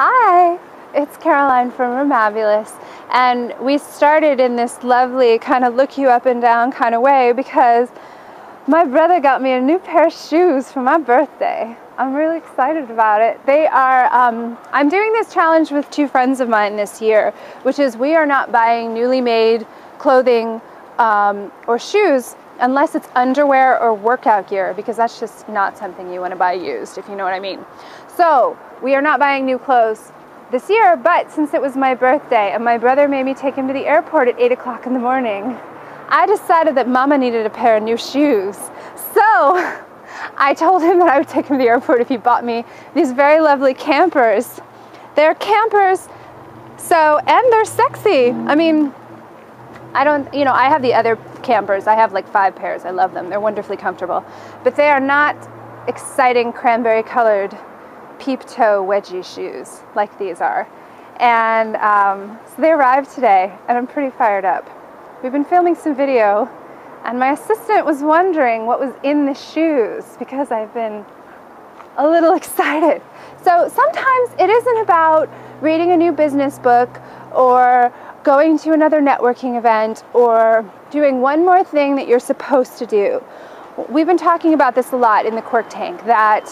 Hi, it's Caroline from Remabulous, and we started in this lovely kind of look you up and down kind of way because my brother got me a new pair of shoes for my birthday. I'm really excited about it. They are, um, I'm doing this challenge with two friends of mine this year, which is we are not buying newly made clothing um, or shoes unless it's underwear or workout gear because that's just not something you want to buy used, if you know what I mean. So we are not buying new clothes this year, but since it was my birthday and my brother made me take him to the airport at 8 o'clock in the morning, I decided that mama needed a pair of new shoes. So I told him that I would take him to the airport if he bought me these very lovely campers. They're campers, so, and they're sexy. I mean, I don't, you know, I have the other campers. I have like five pairs. I love them. They're wonderfully comfortable. But they are not exciting cranberry colored peep toe wedgie shoes like these are. And um, so they arrived today, and I'm pretty fired up. We've been filming some video, and my assistant was wondering what was in the shoes because I've been a little excited. So sometimes it isn't about reading a new business book or going to another networking event or doing one more thing that you're supposed to do. We've been talking about this a lot in the Quirk Tank that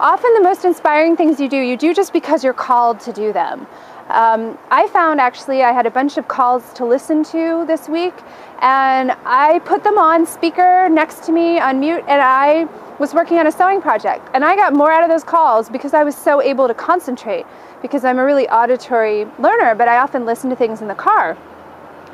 often the most inspiring things you do, you do just because you're called to do them. Um, I found actually I had a bunch of calls to listen to this week, and I put them on speaker next to me on mute, and I was working on a sewing project. And I got more out of those calls because I was so able to concentrate because I'm a really auditory learner, but I often listen to things in the car.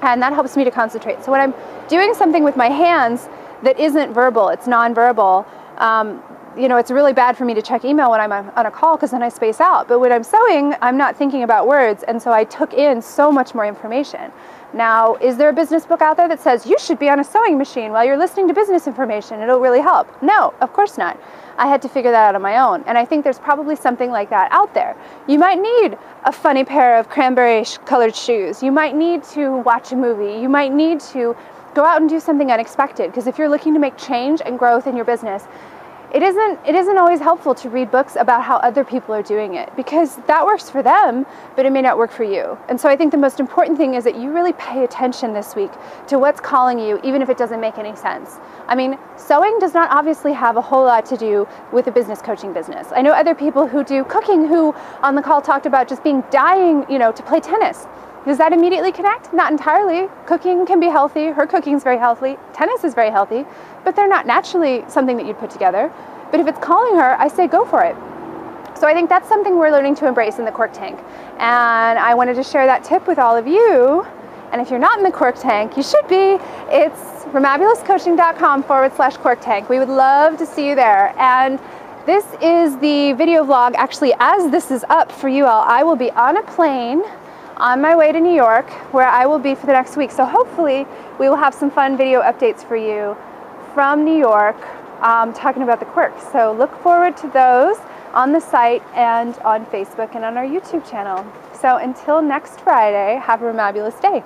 And that helps me to concentrate. So when I'm doing something with my hands that isn't verbal, it's nonverbal, um, you know, it's really bad for me to check email when I'm on a call because then I space out. But when I'm sewing, I'm not thinking about words, and so I took in so much more information. Now, is there a business book out there that says you should be on a sewing machine while you're listening to business information? It'll really help. No, of course not. I had to figure that out on my own. And I think there's probably something like that out there. You might need a funny pair of cranberry colored shoes. You might need to watch a movie. You might need to go out and do something unexpected. Because if you're looking to make change and growth in your business, it isn't it isn't always helpful to read books about how other people are doing it because that works for them but it may not work for you. And so i think the most important thing is that you really pay attention this week to what's calling you even if it doesn't make any sense. I mean sewing does not obviously have a whole lot to do with a business coaching business. I know other people who do cooking who on the call talked about just being dying you know to play tennis does that immediately connect? Not entirely. Cooking can be healthy. Her cooking is very healthy. Tennis is very healthy, but they're not naturally something that you'd put together. But if it's calling her, I say go for it. So I think that's something we're learning to embrace in the Quirk Tank. And I wanted to share that tip with all of you. And if you're not in the Quirk Tank, you should be. It's remabulouscoaching.com forward slash Quirk Tank. We would love to see you there. And this is the video vlog. Actually, as this is up for you all, I will be on a plane on my way to New York where I will be for the next week. So hopefully we will have some fun video updates for you from New York um, talking about the quirks. So look forward to those on the site and on Facebook and on our YouTube channel. So until next Friday, have a remabulous day.